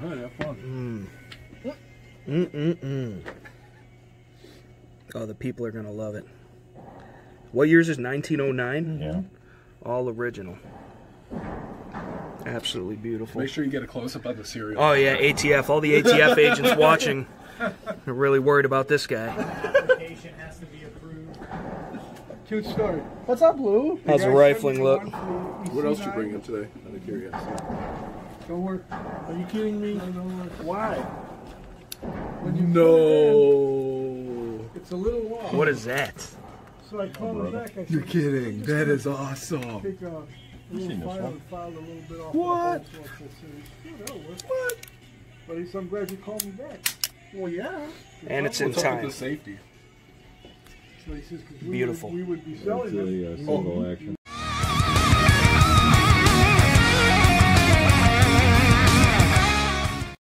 Go ahead, have fun. Mm. Mm-mm-mm. Oh, the people are going to love it. What yours is 1909? Yeah. All original. Absolutely beautiful. Make sure you get a close-up of the serial. Oh, yeah, ATF. All the ATF agents watching are really worried about this guy. Application has to be approved. Cute story. What's up, Blue? How's the rifling look? What else did you bring him today? I'm curious. Don't work. Are you kidding me? Why? When you No. it's a little long. What is that? So I called him back. I said, You're kidding. That is awesome. Take a little file and file a little bit off. What? The whole. I said, "Yeah, that'll work." What? But he said, I'm glad you called me back. Well, yeah. And it's in What's up with time. the safety? So he says, 'cause we Beautiful. Would, we would be selling them. a uh, single action.